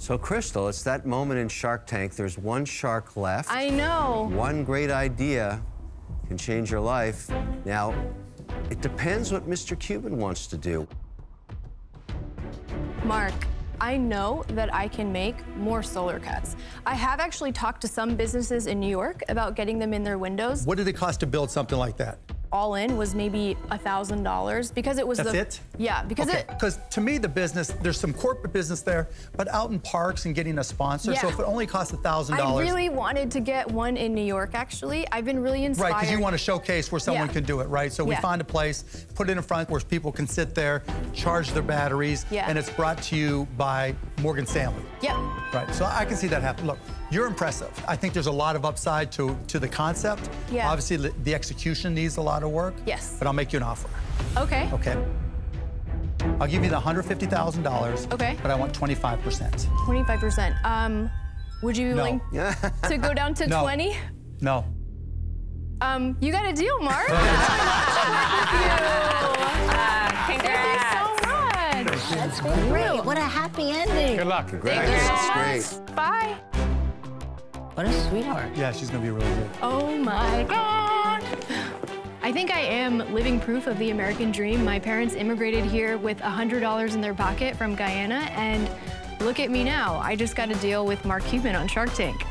So, Krystal, it's that moment in Shark Tank. There's one shark left. I know. One great idea can change your life. Now, it depends what Mr. Cuban wants to do. Mark, I know that I can make more solar cats. I have actually talked to some businesses in New York about getting them in their windows. What did it cost to build something like that? All in was maybe a thousand dollars because it was That's the it? yeah because okay. it Because to me, the business, there's some corporate business there, but out in parks and getting a sponsor. So if it only costs a thousand dollars, I really wanted to get one in New York actually. I've been really inspired. right? Because you want to showcase where someone Yeah. can do it, right? So we Yeah. find a place, put it in front where people can sit there, charge their batteries, Yeah. and it's brought to you by Morgan Stanley. Yep. Right, so I can see that happen. Look, you're impressive. I think there's a lot of upside to, to the concept. Yeah. Obviously, the, the execution needs a lot of work. Yes. But I'll make you an offer. Okay. Okay. I'll give you the $150,000. Okay. But I want 25%. 25%. Um, would you be No. willing to go down to No. 20? No. Um, you got a deal, Mark. Thank you so. That's great. What a happy ending. Good luck. Thank you so great. much. Bye. What a sweetheart. Yeah, she's gonna be really good. Oh my God. I think I am living proof of the American dream. My parents immigrated here with $100 in their pocket from Guyana, and look at me now. I just got a deal with Mark Cuban on Shark Tank.